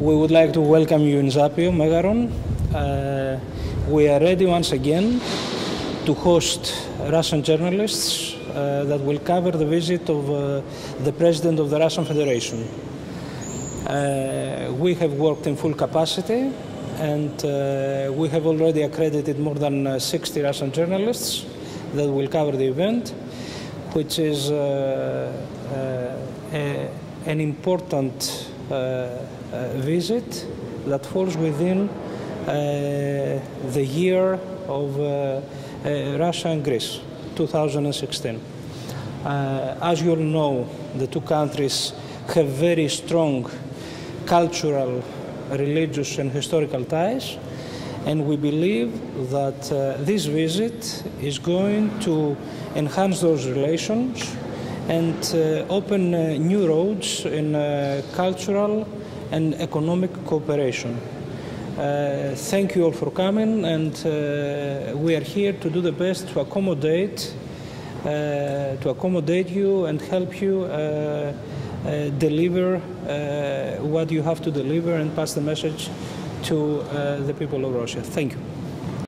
We would like to welcome you in Zappeion, Megaron. Uh, we are ready once again to host Russian journalists uh, that will cover the visit of uh, the President of the Russian Federation. Uh, we have worked in full capacity and uh, we have already accredited more than uh, 60 Russian journalists that will cover the event, which is a, an important Uh, uh, visit that falls within uh, the year of Russia and Greece, 2016. Uh, as you all know, the two countries have very strong cultural, religious, and historical ties, and we believe that uh, this visit is going to enhance those relations and uh, open uh, new roads in uh, cultural and economic cooperation. Uh, thank you all for coming, and uh, we are here to do the best to accommodate, uh, to accommodate you and help you deliver what you have to deliver and pass the message to the people of Russia. Thank you.